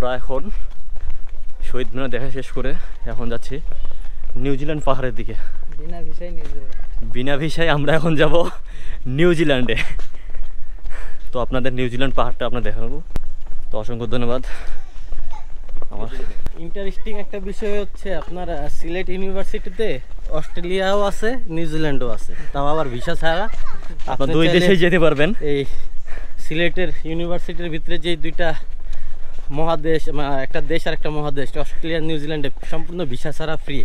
আমরা এখন শহীদ মিনার দেখা শেষ করে এখন যাচ্ছি নিউজিল্যান্ড পাহাড়ের দিকে। বিনা ভিসায় নিউজিল্যান্ড বিনা ভিসায় আমরা এখন যাব নিউজিল্যান্ডে তো আপনাদের নিউজিল্যান্ড পাহাড়টা আপনার দেখাবো। তো অসংখ্য ধন্যবাদ। আমার ইন্টারেস্টিং একটা বিষয় হচ্ছে আপনার সিলেট ইউনিভার্সিটিতে অস্ট্রেলিয়াও আছে নিউজিল্যান্ডও আছে। তাও আবার ভিসা ছাড়া আপনার আপনি দুই দেশেই যেতে পারবেন। এই সিলেটের ইউনিভার্সিটির ভিতরে যে দুইটা মহাদেশ একটা দেশ আর একটা মহাদেশ অস্ট্রেলিয়া নিউজিল্যান্ডে সম্পূর্ণ ভিসা ছাড়া ফ্রি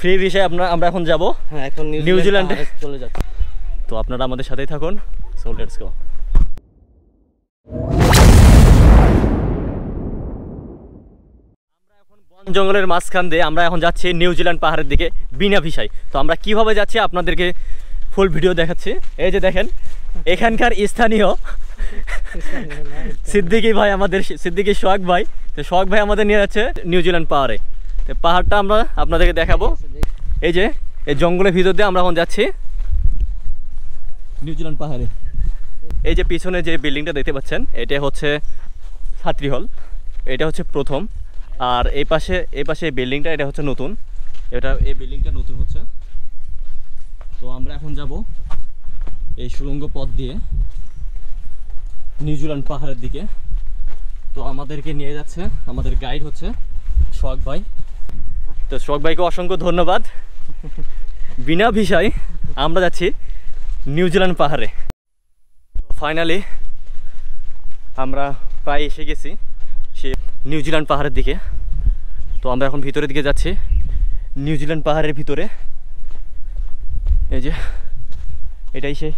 ফ্রি ভিসায় আপনার আমরা এখন যাব। হ্যাঁ এখন নিউজিল্যান্ডে? চলে যাচ্ছে। তো আপনারা আমাদের সাথেই থাকুন। সো লেটস গো বন জঙ্গলের মাঝখান দিয়ে আমরা এখন যাচ্ছি নিউজিল্যান্ড পাহাড়ের দিকে বিনা ভিসায়। তো আমরা কীভাবে যাচ্ছি আপনাদেরকে ফুল ভিডিও দেখাচ্ছি। এই যে দেখেন এখানকার স্থানীয় সিদ্দিকি ভাই আমাদের সিদ্দিকি সোহাগ ভাই। তো সোহাগ ভাই আমাদের নিয়ে যাচ্ছে নিউজিল্যান্ড পাহাড়ে। তো পাহাড়টা আমরা আপনাদেরকে দেখাবো। এই যে, এই জঙ্গলের ভিতর দিয়ে আমরা এখন যাচ্ছি। নিউজিল্যান্ড পাহাড়ে। এই যে পিছনে যে বিল্ডিংটা দেখতে পাচ্ছেন, এটা হচ্ছে ছাত্রী হল। এটা হচ্ছে প্রথম। আর এই পাশে এই পাশে এই বিল্ডিংটা, এটা হচ্ছে নতুন। এটা, এই বিল্ডিংটা নতুন হচ্ছে। তো আমরা এখন যাব এই সুড়ঙ্গ পথ দিয়ে। নিউজিল্যান্ড পাহাড়ের দিকে। তো আমাদেরকে নিয়ে যাচ্ছে, আমাদের গাইড হচ্ছে সোহাগ ভাই। তো সোহাগ ভাইকে অসংখ্য ধন্যবাদ। বিনা ভিসায় আমরা যাচ্ছি নিউজিল্যান্ড পাহাড়ে। ফাইনালি আমরা প্রায় এসে গেছি সে নিউজিল্যান্ড পাহাড়ের দিকে। তো আমরা এখন ভিতরের দিকে যাচ্ছি, নিউজিল্যান্ড পাহাড়ের ভিতরে। এই যে, এটাই সেই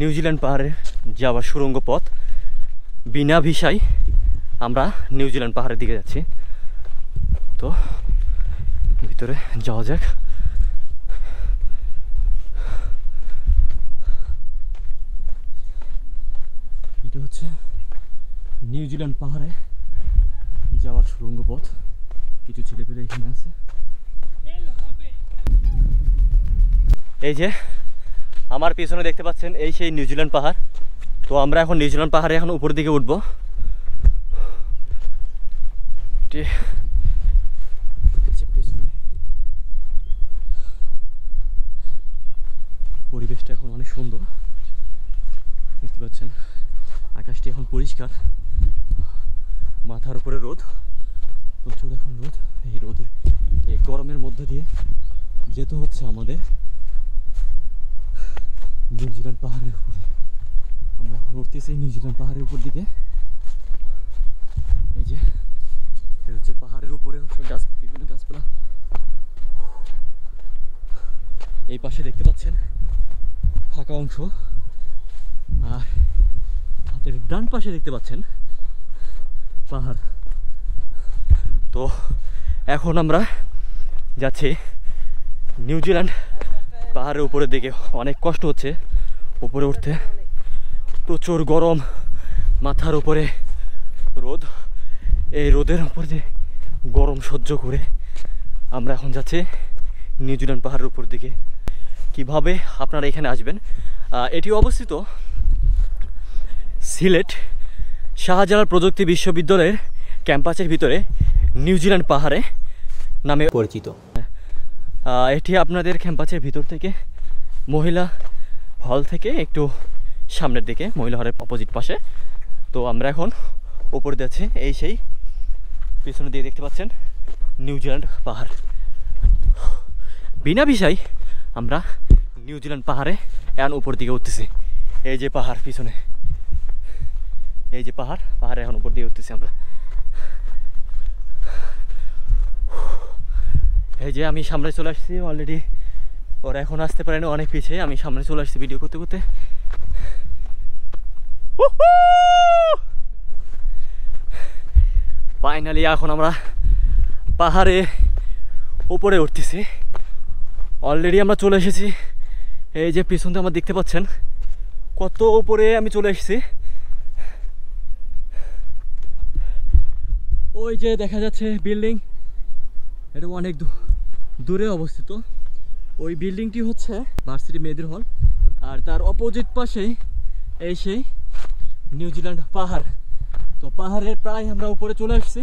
নিউজিল্যান্ড পাহাড়ে যাওয়ার সুড়ঙ্গ পথ বিনা ভিসায় আমরা নিউজিল্যান্ড পাহাড়ের দিকে যাচ্ছি। তো, ভিতরে যাওয়া যাক। এটা হচ্ছে নিউজিল্যান্ড পাহাড়ে যাওয়ার সুড়ঙ্গ পথ কিছু ছেলেপেলে এখানে আছে। এই যে, আমার পিছনে দেখতে পাচ্ছেন এই সেই নিউজিল্যান্ড পাহাড়। তো আমরা এখন নিউজিল্যান্ড পাহাড়ে এখন উপর দিকে উঠবো। পরিবেশটা এখন অনেক সুন্দর। দেখতে পাচ্ছেন, আকাশটি এখন পরিষ্কার। মাথার উপরে রোদ। প্রচুর এখন রোদ। এই রোদের এই গরমের মধ্যে দিয়ে যেতে হচ্ছে আমাদের। নিউজিল্যান্ড পাহাড়ের উপরে। আমরা এখন উঠতেছি নিউজিল্যান্ড পাহাড়ের উপর দিকে। এই যে হচ্ছে পাহাড়ের উপরে গাছ, বিভিন্ন গাছপালা। এই পাশে দেখতে পাচ্ছেন ফাঁকা অংশ। আর হাতের ডান পাশে দেখতে পাচ্ছেন পাহাড়। তো এখন আমরা যাচ্ছি নিউজিল্যান্ড পাহাড়ের উপরের দিকে। অনেক কষ্ট হচ্ছে উপরে উঠতে। প্রচুর গরম। মাথার উপরে রোদ। এই রোদের উপর দিয়ে গরম সহ্য করে আমরা এখন যাচ্ছি নিউজিল্যান্ড পাহাড়ের উপর দিকে। কীভাবে আপনারা এখানে আসবেন? এটি অবস্থিত সিলেট শাহজালাল প্রযুক্তি বিশ্ববিদ্যালয়ের ক্যাম্পাসের ভিতরে নিউজিল্যান্ড পাহাড়ে নামে পরিচিত। এটি আপনাদের ক্যাম্পাসের ভিতর থেকে মহিলা হল থেকে একটু সামনের দিকে, মহিলা হলের অপোজিট পাশে। তো আমরা এখন উপরে যাচ্ছি, এই সেই পিছনে দিয়ে দেখতে পাচ্ছেন নিউজিল্যান্ড পাহাড়। বিনা বিষয় আমরা নিউজিল্যান্ড পাহাড়ে এখন উপর দিকে উঠতেছি। এই যে পাহাড় পিছনে। এই যে পাহাড়, পাহাড়ে এখন উপর দিয়ে উঠতেছি আমরা। এই যে আমি সামনে চলে আসছি অলরেডি ওরা এখন আসতে পারেনি, অনেক পিছিয়ে। আমি সামনে চলে আসছি ভিডিও করতে করতে। ফাইনালি এখন আমরা পাহাড়ে উপরে উঠতেছি। অলরেডি আমরা চলে এসেছি। এই যে পিছন দিয়ে আমার দেখতে পাচ্ছেন, কত উপরে আমি চলে এসেছি। ওই যে দেখা যাচ্ছে বিল্ডিং, এটা অনেক দূরে অবস্থিত। ওই বিল্ডিংটি হচ্ছে ভার্সিটি মেয়েদের হল, আর তার অপোজিট পাশেই এই সেই নিউজিল্যান্ড পাহাড়। তো পাহাড়ের প্রায় আমরা উপরে চলে আসছি।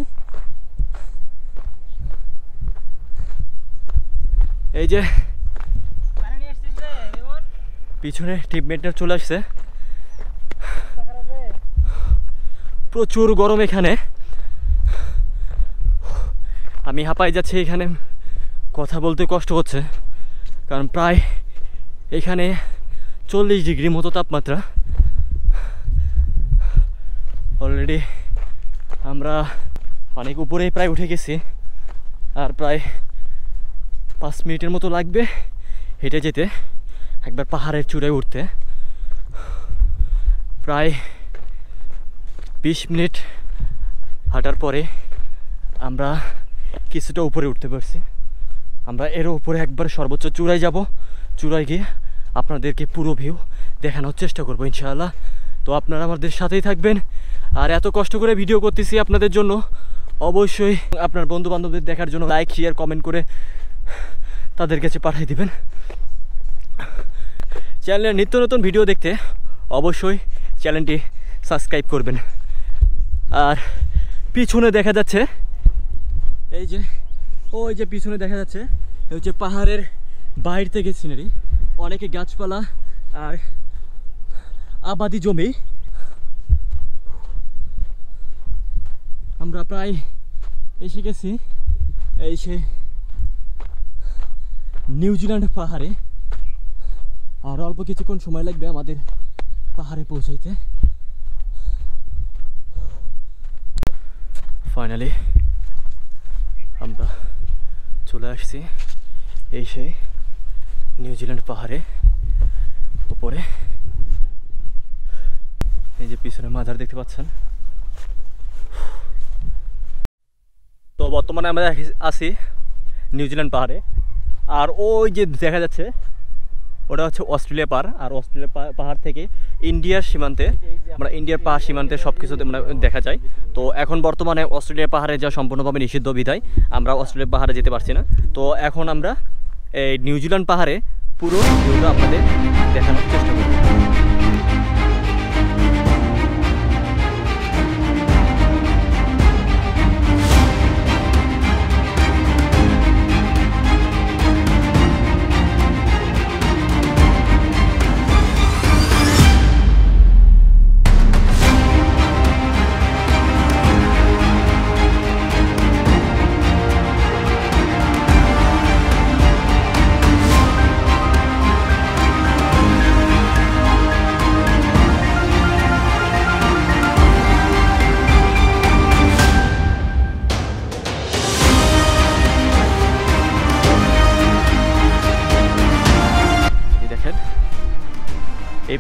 এই যে পিছনে টিপমেটটা চলে আসছে। প্রচুর গরম এখানে। আমি হাঁপাই যাচ্ছি এখানে। কথা বলতে কষ্ট হচ্ছে। কারণ প্রায় এখানে চল্লিশ ডিগ্রি মতো তাপমাত্রা। অলরেডি আমরা অনেক উপরেই প্রায় উঠে গেছি। আর প্রায় পাঁচ মিনিটের মতো লাগবে হেঁটে যেতে, একবার পাহাড়ের চূড়ায় উঠতে। প্রায় বিশ মিনিট হাঁটার পরে আমরা কিছুটা উপরে উঠতে পারছি। আমরা এরও উপরে একবার সর্বোচ্চ চূড়ায় যাব। চূড়ায় গিয়ে আপনাদেরকে পুরো ভিউ দেখানোর চেষ্টা করব ইনশাআল্লাহ। তো আপনারা আমাদের সাথেই থাকবেন। আর এত কষ্ট করে ভিডিও করতেছি আপনাদের জন্য। অবশ্যই আপনার বন্ধু বান্ধবদের দেখার জন্য লাইক শেয়ার কমেন্ট করে তাদের কাছে পাঠিয়ে দিবেন। চ্যানেলের নিত্য নতুন ভিডিও দেখতে অবশ্যই চ্যানেলটি সাবস্ক্রাইব করবেন। আর পিছনে দেখা যাচ্ছে, এই যে, ওই যে পিছনে দেখা যাচ্ছে, এই হচ্ছে পাহাড়ের বাইরে থেকে সিনারি অনেকে গাছপালা আর আবাদি জমি আমরা প্রায় এসে গেছি এই সে নিউজিল্যান্ড পাহাড়ে। আর অল্প কিছুক্ষণ সময় লাগবে আমাদের পাহাড়ে পৌঁছাইতে। ফাইনালি আমরা চলে আসছি এই সেই নিউজিল্যান্ড পাহাড়ে উপরে। এই যে পিছনে মাজার দেখতে পাচ্ছেন? বর্তমানে আমরা আছি- নিউজিল্যান্ড পাহাড়ে। আর ওই যে দেখা যাচ্ছে, ওটা হচ্ছে অস্ট্রেলিয়া পাহাড়। আর অস্ট্রেলিয়া পাহাড় থেকে ইন্ডিয়ার সীমান্তে আমরা ইন্ডিয়ার পাহাড় সীমান্তে সব কিছু আমরা দেখা যায়। তো এখন বর্তমানে অস্ট্রেলিয়া পাহাড়ে যা সম্পূর্ণভাবে নিষিদ্ধ বিধায়। আমরা অস্ট্রেলিয়া পাহাড়ে যেতে পারছি না। তো এখন আমরা এই নিউজিল্যান্ড পাহাড়ে পুরো আপনাদের দেখানোর চেষ্টা করব।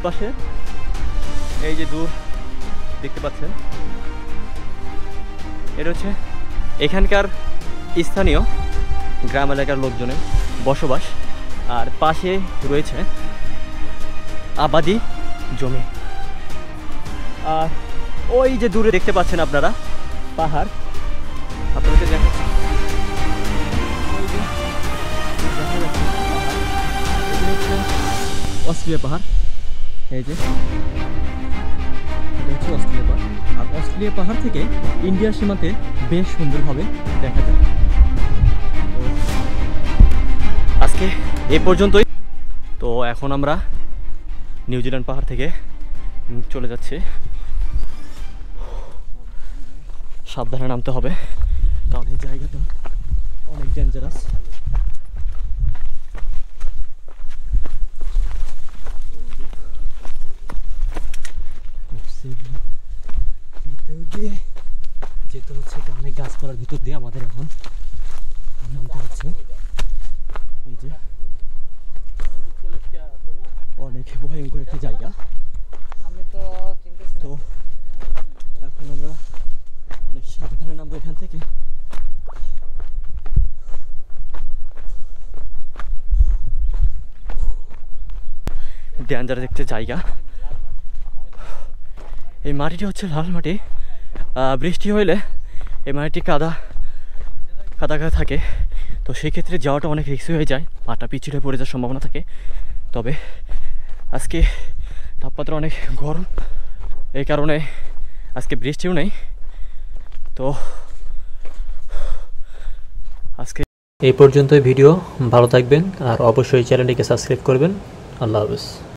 পাশে এই যে দূর, দেখতে পাচ্ছেন। এটা হচ্ছে এখানকার স্থানীয় গ্রাম এলাকার লোকজনের বসবাস। আর পাশে রয়েছে আবাদি জমি। আর ওই যে দূরে দেখতে পাচ্ছেন আপনারা, পাহাড়। আপনাদের দেখা যাচ্ছে। পাহাড়। এই যে। এটা হচ্ছে অস্ট্রেলিয়া পাহাড়। আর অস্ট্রেলিয়া পাহাড় থেকে ইন্ডিয়ার সীমান্তে বেশ সুন্দরভাবে দেখা যায়। আজকে এ পর্যন্তই। তো এখন আমরা নিউজিল্যান্ড পাহাড় থেকে চলে যাচ্ছি। সাবধানে নামতে হবে। কারণ এই জায়গাটা অনেক ডেঞ্জারাস ভিতর দিয়ে যেতে হচ্ছে অনেক গাছপালার ভিতর দিয়ে আমাদের এখন নামতে হচ্ছে এই যে অনেক ভয়ঙ্কর একটা জায়গা তো এখন আমরা অনেক সাবধানে নামবো এখান থেকে ডেঞ্জার দেখতে জায়গা। এই মাটিটি হচ্ছে লাল মাটি। বৃষ্টি হইলে এই মাটিটি কাদা কাদা কাদা থাকে। তো সেই ক্ষেত্রে যাওয়াটা অনেক রিস্কি হয়ে যায়। পাটা পিছড়ে পড়ে যাওয়ার সম্ভাবনা থাকে। তবে আজকে তাপমাত্রা অনেক গরম। এই কারণে আজকে বৃষ্টিও নেই। তো আজকে এই পর্যন্তই ভিডিও। ভালো থাকবেন আর অবশ্যই চ্যানেলটিকে সাবস্ক্রাইব করবেন। আল্লাহ হাফেজ।